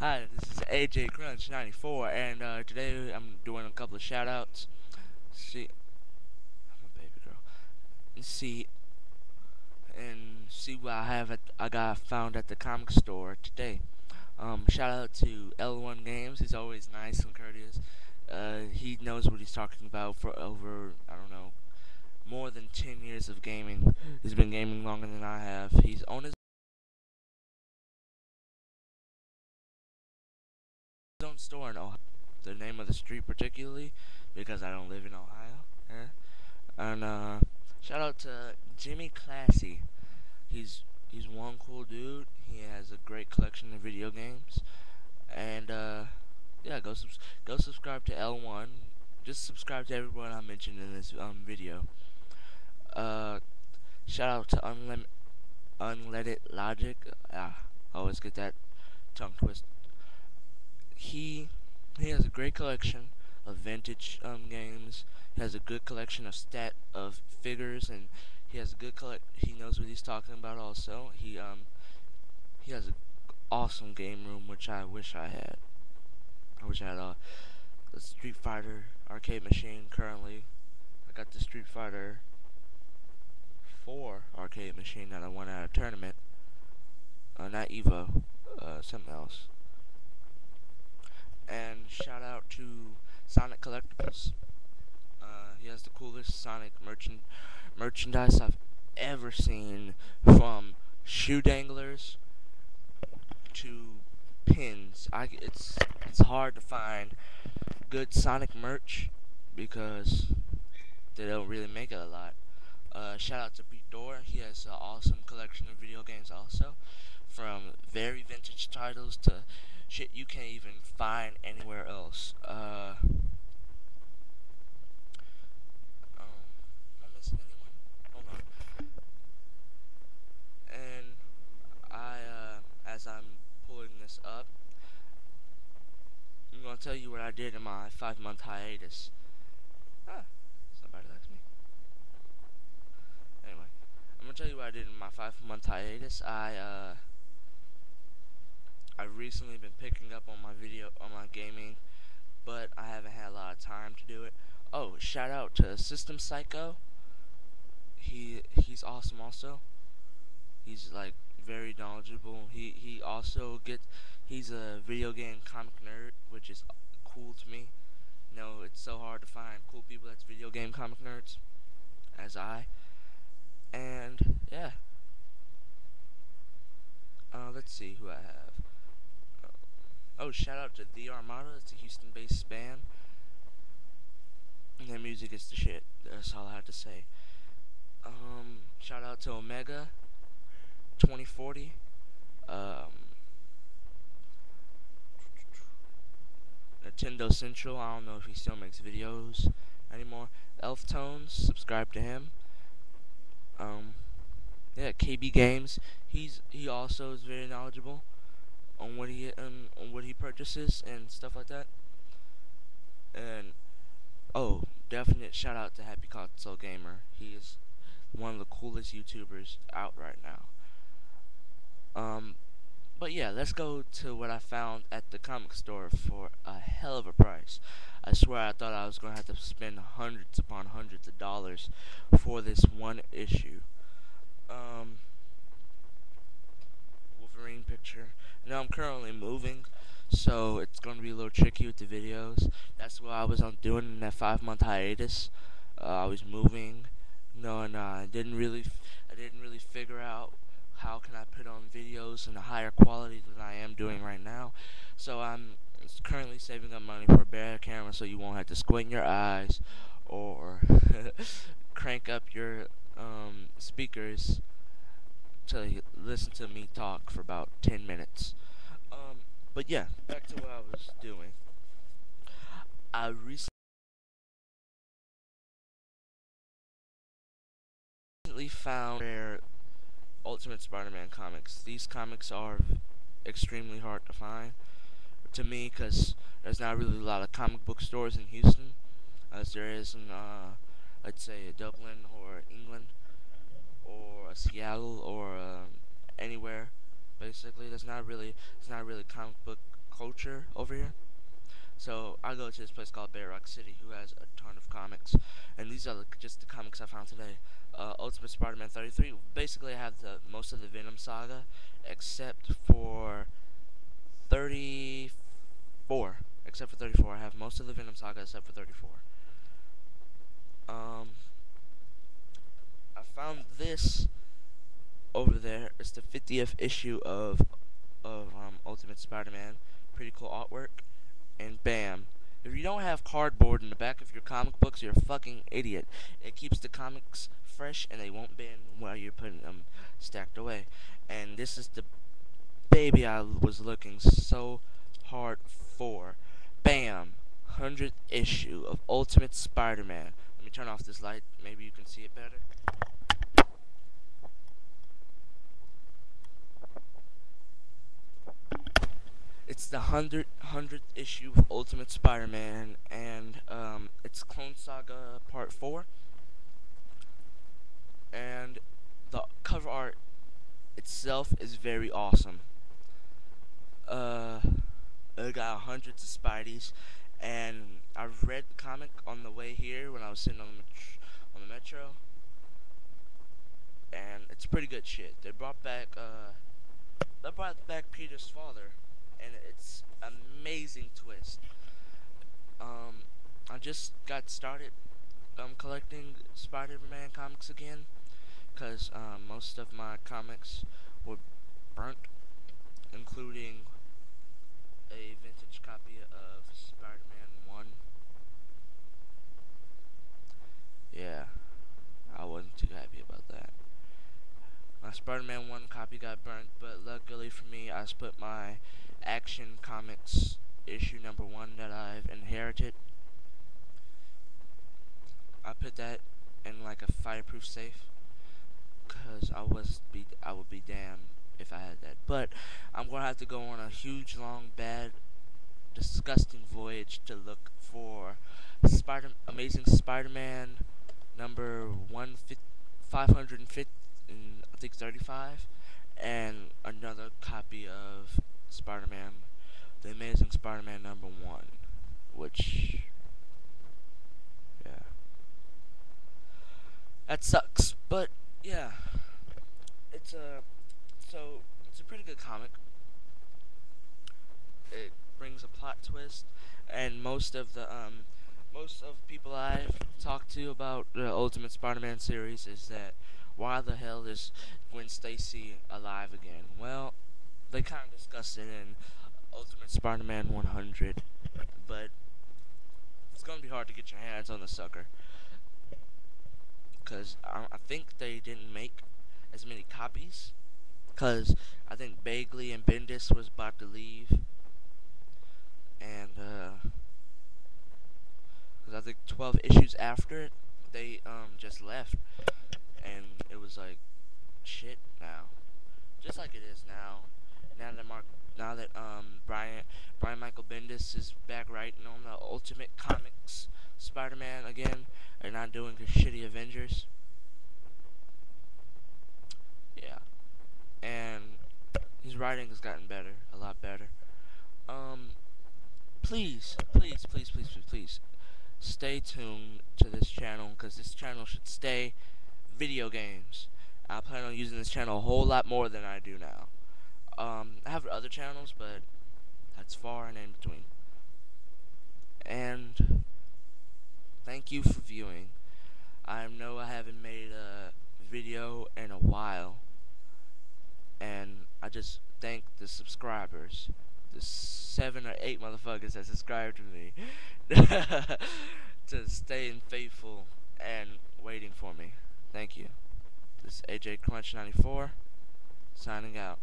Hi, this is AJ Krunch 94, and uh, today I'm doing a couple of shout outs. See, I'm a baby girl. See, and see what I have at, I got found at the comic store today. Um, shout out to L1 Games. He's always nice and courteous. Uh, he knows what he's talking about for over, I don't know, more than 10 years of gaming. He's been gaming longer than I have. He's on his store in Ohio. The name of the street particularly, because I don't live in Ohio. Eh? And uh, shout out to Jimmy Classy. He's he's one cool dude. He has a great collection of video games. And uh, yeah, go subs go subscribe to L1. Just subscribe to everyone I mentioned in this um, video. Uh, shout out to Unlim Unleaded Logic. Ah, I always get that tongue twist. He he has a great collection of vintage um, games. He has a good collection of stat of figures, and he has a good collect. He knows what he's talking about. Also, he um he has an awesome game room, which I wish I had. I wish I had a, a Street Fighter arcade machine. Currently, I got the Street Fighter 4 arcade machine that I won at a tournament. Uh, not Evo, uh, something else. And shout out to Sonic Collectibles. Uh, he has the coolest Sonic merchant merchandise I've ever seen, from shoe danglers to pins. I it's it's hard to find good Sonic merch because they don't really make it a lot. Uh, shout out to Pete Dorr. He has an awesome collection of video games also, from very vintage titles to shit you can't even find anywhere else. Uh, um, Hold on. And I, uh, as I'm pulling this up, I'm gonna tell you what I did in my five month hiatus. Ah, somebody likes me. Anyway, I'm gonna tell you what I did in my five month hiatus. I, uh, I've recently been picking up on my video on my gaming, but I haven't had a lot of time to do it. Oh, shout out to System Syko. He he's awesome also. He's like very knowledgeable. He he also gets he's a video game comic nerd, which is cool to me. You know, it's so hard to find cool people that's video game comic nerds, as I. And yeah. Uh, let's see who I have. Oh, shout out to The Armada. It's a Houston-based band. Their music is the shit. That's all I have to say. Um, shout out to Omega 2040. Um, Nintendo Central. I don't know if he still makes videos anymore. Elf Tones. Subscribe to him. Um, yeah, KB Games. He's he also is very knowledgeable on what he um, on what he purchases and stuff like that. And oh, definite shout out to Happy Console Gamer. He is one of the coolest YouTubers out right now. Um, but yeah, let's go to what I found at the comic store for a hell of a price. I swear I thought I was going to have to spend hundreds upon hundreds of dollars for this one issue. Um, Wolverine picture. Now I'm currently moving, so it's going to be a little tricky with the videos. That's what I was on doing in that five month hiatus. Uh, I was moving, you know, and uh, I didn't really, I didn't really figure out how can I put on videos in a higher quality than I am doing right now. So I'm currently saving up money for a better camera, so you won't have to squint your eyes or crank up your um, speakers to listen to me talk for about 10 minutes. Um, but yeah, back to what I was doing. I recently found their Ultimate Spider-Man comics. These comics are extremely hard to find to me because there's not really a lot of comic book stores in Houston as there is in, uh, I'd say, Dublin or England or Seattle or um, anywhere. Basically, there's not really there's not really comic book culture over here. So I go to this place called Bedrock City, who has a ton of comics, and these are the, just the comics I found today. Uh, Ultimate Spider-Man 33. Basically, I have the most of the Venom saga, except for 34. Except for 34, I have most of the Venom saga except for 34. Um, Found this over there. It's the 50th issue of of um, Ultimate Spider-Man. Pretty cool artwork and bam. If you don't have cardboard in the back of your comic books, you're a fucking idiot. It keeps the comics fresh and they won't bend while you're putting them stacked away. And this is the baby I was looking so hard for. Bam! 100th issue of Ultimate Spider-Man. Let me turn off this light. Maybe you can see it better. It's the hundred hundredth issue of Ultimate Spider-Man, and um, it's Clone Saga Part Four. And the cover art itself is very awesome. Uh, it got hundreds of Spideys, and I read the comic on the way here when I was sitting on the on the metro, and it's pretty good shit. They brought back uh, they brought back Peter's father and it's amazing twist. Um, I just got started um, collecting Spider-Man comics again, because um, most of my comics were burnt, including a vintage copy of Spider-Man 1. Yeah, I wasn't too happy about that. My Spider-Man 1 copy got burnt, but luckily for me, I split my Action Comics issue number one that I've inherited. I put that in like a fireproof safe because I was be I would be damned if I had that. But I'm gonna have to go on a huge, long, bad, disgusting voyage to look for Spider Amazing Spider-Man number one five hundred and fifty, I think thirty five, and another copy of Spider-Man, The Amazing Spider-Man number one, which, yeah, that sucks. But yeah, it's a so it's a pretty good comic. It brings a plot twist, and most of the um most of people I've talked to about the Ultimate Spider-Man series is that why the hell is Gwen Stacy alive again? Well, they kind of discussed it in Ultimate Spider-Man 100, but it's gonna be hard to get your hands on the sucker. Because I, I think they didn't make as many copies because I think Bagley and Bendis was about to leave, and because uh, I think 12 issues after it, they um just left, and it was like shit now, just like it is now now that Mark, now that um Brian Brian Michael Bendis is back writing on the Ultimate Comics Spider-Man again, and not doing his shitty Avengers. Yeah, and his writing has gotten better, a lot better. Um, please, please, please, please, please, please, stay tuned to this channel because this channel should stay video games. I plan on using this channel a whole lot more than I do now. Um, I have other channels, but that's far and in between. And thank you for viewing. I know I haven't made a video in a while, and I just thank the subscribers, the seven or eight motherfuckers that subscribed to me, to staying faithful and waiting for me. Thank you. This is AJ Krunch 94, signing out.